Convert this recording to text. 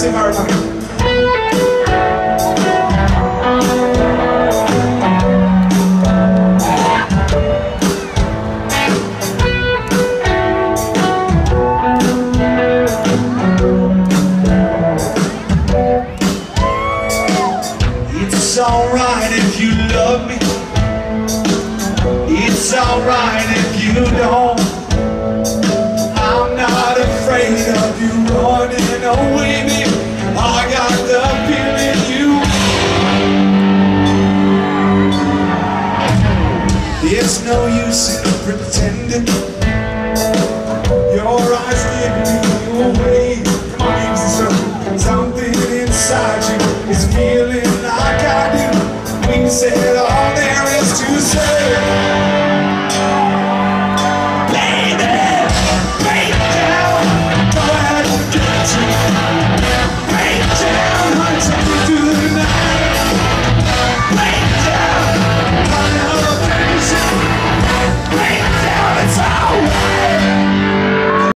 It's alright if you love me. It's alright if you don't. I'm not afraid of you running away, There's no use in pretending. Your eyes give me away. Come on. Something inside you is feeling like I do. We said